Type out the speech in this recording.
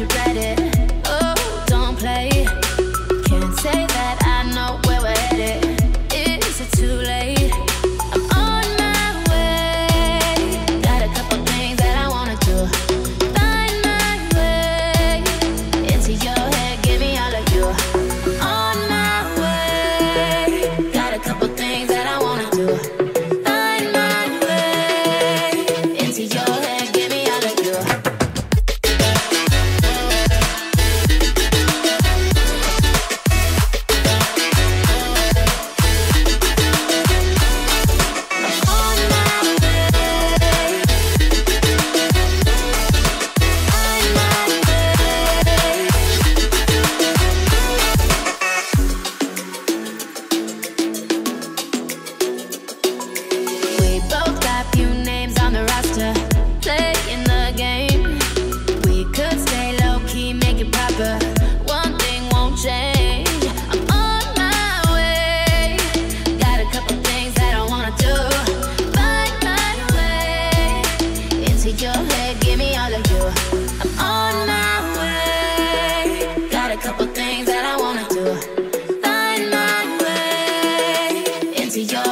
regret it. Oh, don't play. Can't say that I know. see your